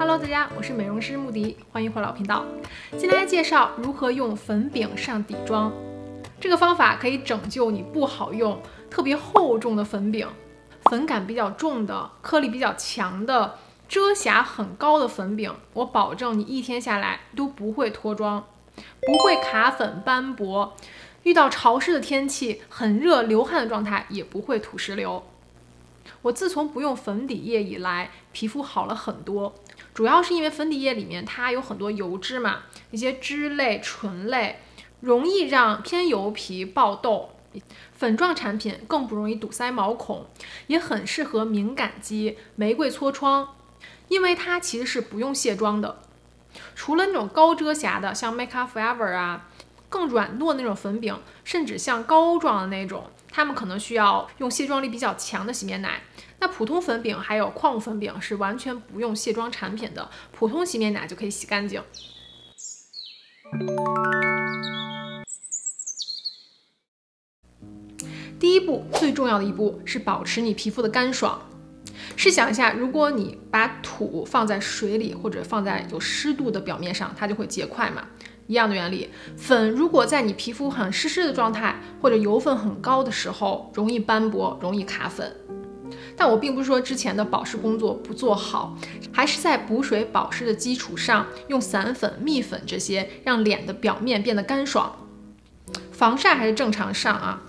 Hello，大家，我是美容师穆迪，欢迎回老频道。今天来介绍如何用粉饼上底妆。这个方法可以拯救你不好用、特别厚重的粉饼，粉感比较重的、颗粒比较强的、遮瑕很高的粉饼，我保证你一天下来都不会脱妆，不会卡粉斑驳，遇到潮湿的天气、很热流汗的状态也不会土石流。我自从不用粉底液以来，皮肤好了很多，主要是因为粉底液里面它有很多油脂嘛，一些脂类、醇类，容易让偏油皮爆痘。粉状产品更不容易堵塞毛孔，也很适合敏感肌、玫瑰痤疮，因为它其实是不用卸妆的。除了那种高遮瑕的，像 Make Up Forever 啊，更软糯那种粉饼，甚至像膏状的那种。他们可能需要用卸妆力比较强的洗面奶，那普通粉饼还有矿物粉饼是完全不用卸妆产品的，普通洗面奶就可以洗干净。第一步最重要的一步是保持你皮肤的干爽。试想一下，如果你把土放在水里或者放在有湿度的表面上，它就会结块嘛。一样的原理，粉如果在你皮肤很湿湿的状态，或者油分很高的时候，容易斑驳，容易卡粉。但我并不是说之前的保湿工作不做好，还是在补水保湿的基础上，用散粉、蜜粉这些，让脸的表面变得干爽。防晒还是正常上啊，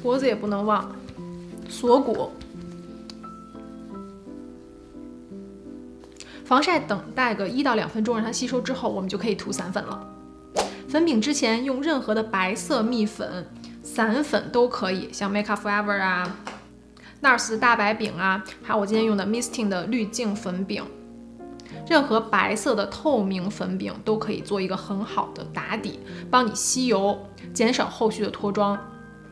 脖子也不能忘，锁骨。防晒等待个一到两分钟，让它吸收之后，我们就可以涂散粉了。粉饼之前用任何的白色蜜粉、散粉都可以，像 Make Up Forever 啊、NARS 的大白饼啊，还有我今天用的 Misting 的滤镜粉饼，任何白色的透明粉饼都可以做一个很好的打底，帮你吸油，减少后续的脱妆。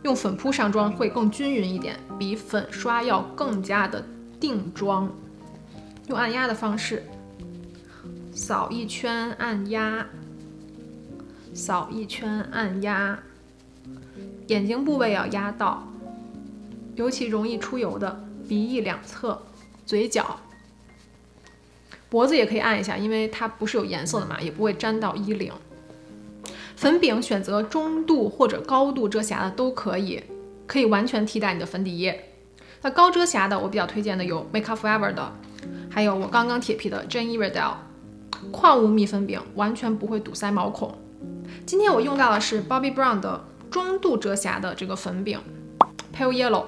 用粉扑上妆会更均匀一点，比粉刷要更加的定妆。用按压的方式扫一圈，按压，扫一圈，按压。眼睛部位要压到，尤其容易出油的鼻翼两侧、嘴角、脖子也可以按一下，因为它不是有颜色的嘛，也不会沾到衣领。粉饼选择中度或者高度遮瑕的都可以，可以完全替代你的粉底液。那高遮瑕的，我比较推荐的有 Make Up Forever 的。还有我刚刚铁皮的 Jane Iredell 矿物蜜粉饼，完全不会堵塞毛孔。今天我用到的是 Bobbi Brown 的中度遮瑕的这个粉饼 Pale Yellow。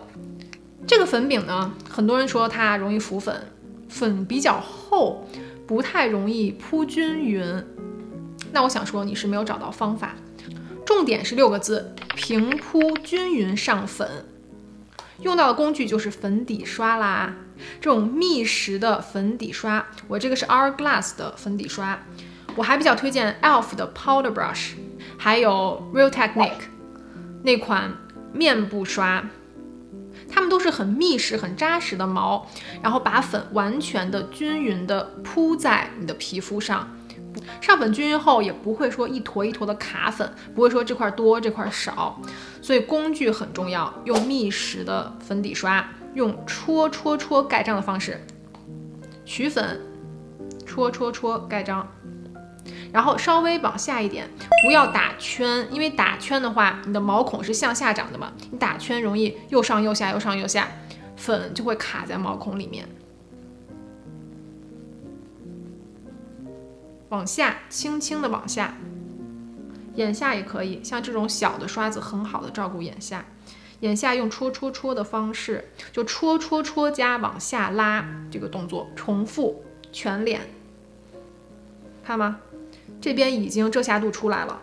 这个粉饼呢，很多人说它容易浮粉，粉比较厚，不太容易铺均匀。那我想说你是没有找到方法。重点是六个字：平铺均匀上粉。用到的工具就是粉底刷啦。这种密实的粉底刷，我这个是 Hourglass 的粉底刷，我还比较推荐 Elf 的 Powder Brush，还有 Real Technique 那款面部刷，它们都是很密实、很扎实的毛，然后把粉完全的均匀的铺在你的皮肤上，上粉均匀后也不会说一坨一坨的卡粉，不会说这块多这块少，所以工具很重要，用密实的粉底刷。用戳戳戳盖章的方式。取粉，戳戳戳盖章，然后稍微往下一点，不要打圈，因为打圈的话，你的毛孔是向下长的嘛，你打圈容易又上又下，又上又下，粉就会卡在毛孔里面。往下，轻轻的往下，眼下也可以，像这种小的刷子，很好的照顾眼下。眼下用戳戳戳的方式，就戳戳戳加往下拉这个动作，重复全脸，看吗？这边已经遮瑕度出来了，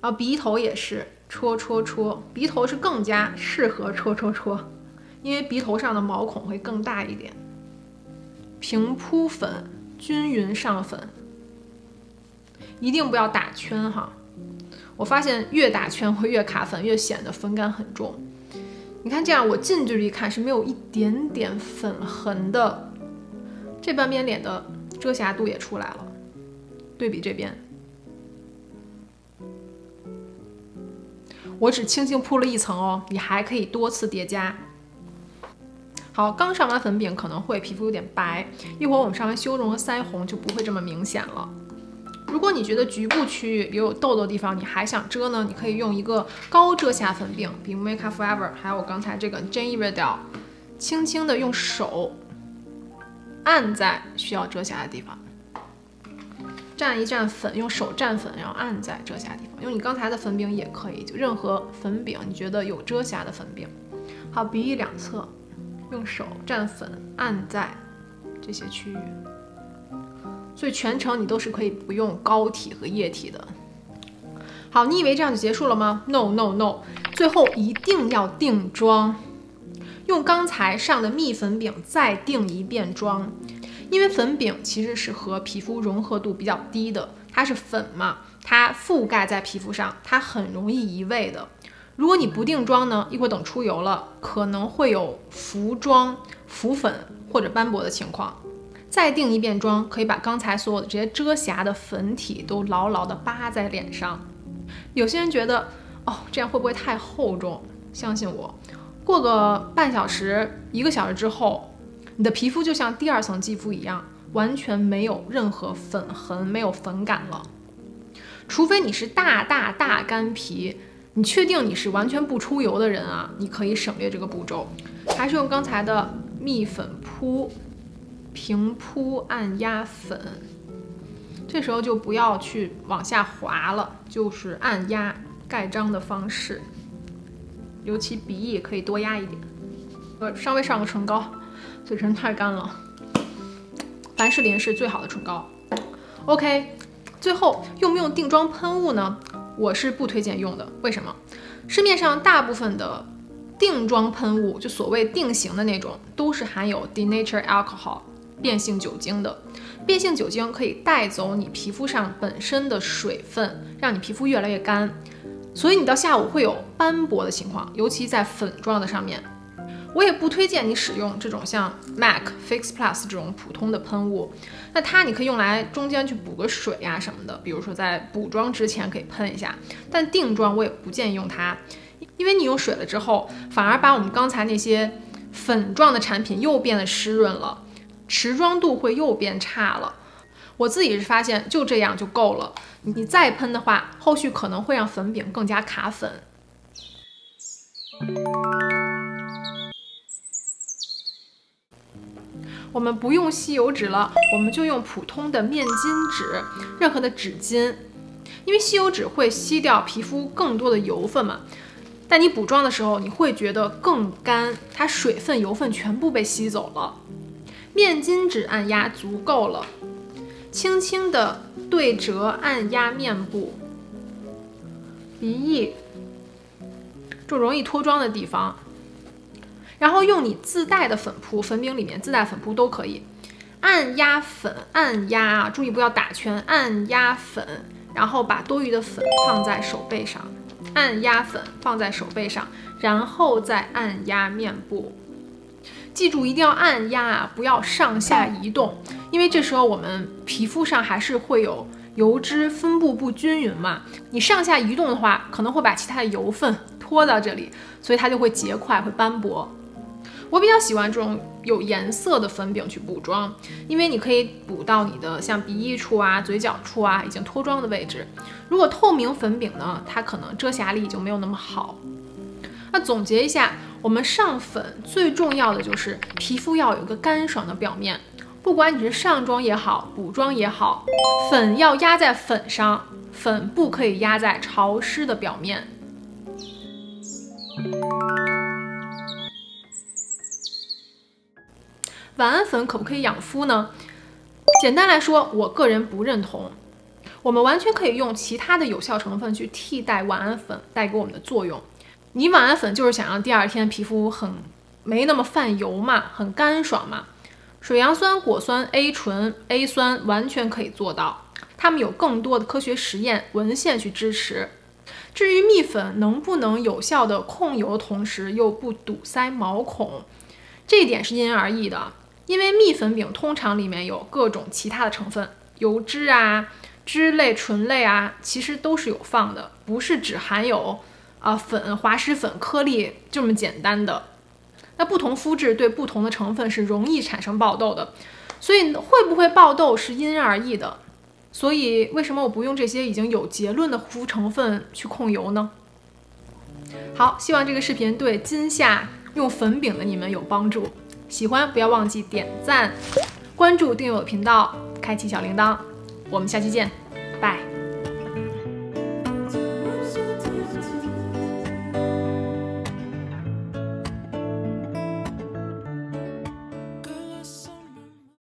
然后鼻头也是戳戳戳，鼻头是更加适合戳戳戳，因为鼻头上的毛孔会更大一点。平铺粉，均匀上粉，一定不要打圈哈。我发现越打圈会越卡粉，越显得粉感很重。你看这样，我近距离看是没有一点点粉痕的。这半边脸的遮瑕度也出来了，对比这边。我只轻轻铺了一层哦，你还可以多次叠加。好，刚上完粉饼可能会皮肤有点白，一会儿我们上完修容和腮红就不会这么明显了。如果你觉得局部区域有痘痘地方你还想遮呢，你可以用一个高遮瑕粉饼，比如 Make Up Forever，还有我刚才这个 Jenny Riddle，轻轻的用手按在需要遮瑕的地方，蘸一蘸粉，用手蘸粉，然后按在遮瑕地方。用你刚才的粉饼也可以，就任何粉饼你觉得有遮瑕的粉饼。好，鼻翼两侧。用手蘸粉按在这些区域，所以全程你都是可以不用膏体和液体的。好，你以为这样就结束了吗？No No No，最后一定要定妆，用刚才上的蜜粉饼再定一遍妆，因为粉饼其实是和皮肤融合度比较低的，它是粉嘛，它覆盖在皮肤上，它很容易移位的。如果你不定妆呢，一会儿等出油了，可能会有浮妆、浮粉或者斑驳的情况。再定一遍妆，可以把刚才所有的这些遮瑕的粉体都牢牢地扒在脸上。有些人觉得，哦，这样会不会太厚重？相信我，过个半小时、一个小时之后，你的皮肤就像第二层肌肤一样，完全没有任何粉痕，没有粉感了。除非你是大大大干皮。你确定你是完全不出油的人啊？你可以省略这个步骤，还是用刚才的蜜粉扑、平铺、按压粉。这时候就不要去往下滑了，就是按压盖章的方式。尤其鼻翼可以多压一点，呃，稍微上个唇膏，嘴唇太干了。凡士林是最好的唇膏。OK，最后用不用定妆喷雾呢？我是不推荐用的，为什么？市面上大部分的定妆喷雾，就所谓定型的那种，都是含有 denatured alcohol 变性酒精的。变性酒精可以带走你皮肤上本身的水分，让你皮肤越来越干，所以你到下午会有斑驳的情况，尤其在粉状的上面。我也不推荐你使用这种像 MAC Fix Plus 这种普通的喷雾，那它你可以用来中间去补个水呀什么的，比如说在补妆之前可以喷一下。但定妆我也不建议用它，因为你用水了之后，反而把我们刚才那些粉状的产品又变得湿润了，持妆度会又变差了。我自己是发现就这样就够了，你再喷的话，后续可能会让粉饼更加卡粉。我们不用吸油纸了，我们就用普通的面巾纸，任何的纸巾，因为吸油纸会吸掉皮肤更多的油分嘛。但你补妆的时候，你会觉得更干，它水分、油分全部被吸走了。面巾纸按压足够了，轻轻的对折按压面部、鼻翼，就容易脱妆的地方。然后用你自带的粉扑，粉饼里面自带粉扑都可以，按压粉，按压啊，注意不要打圈，按压粉，然后把多余的粉放在手背上，按压粉放在手背上，然后再按压面部，记住一定要按压啊，不要上下移动，因为这时候我们皮肤上还是会有油脂分布不均匀嘛，你上下移动的话，可能会把其他的油分拖到这里，所以它就会结块，会斑驳。我比较喜欢这种有颜色的粉饼去补妆，因为你可以补到你的像鼻翼处啊、嘴角处啊已经脱妆的位置。如果透明粉饼呢，它可能遮瑕力就没有那么好。那总结一下，我们上粉最重要的就是皮肤要有一个干爽的表面，不管你是上妆也好，补妆也好，粉要压在粉上，粉不可以压在潮湿的表面。晚安粉可不可以养肤呢？简单来说，我个人不认同。我们完全可以用其他的有效成分去替代晚安粉带给我们的作用。你晚安粉就是想让第二天皮肤很没那么泛油嘛，很干爽嘛。水杨酸、果酸、A 醇、A 酸完全可以做到。它们有更多的科学实验文献去支持。至于蜜粉能不能有效的控油，同时又不堵塞毛孔，这一点是因人而异的。因为蜜粉饼通常里面有各种其他的成分，油脂啊、脂类、醇类啊，其实都是有放的，不是只含有啊粉、滑石粉颗粒这么简单的。那不同肤质对不同的成分是容易产生爆痘的，所以会不会爆痘是因人而异的。所以为什么我不用这些已经有结论的护肤成分去控油呢？好，希望这个视频对今夏用粉饼的你们有帮助。喜欢不要忘记点赞、关注、订阅我的频道、开启小铃铛。我们下期见，拜。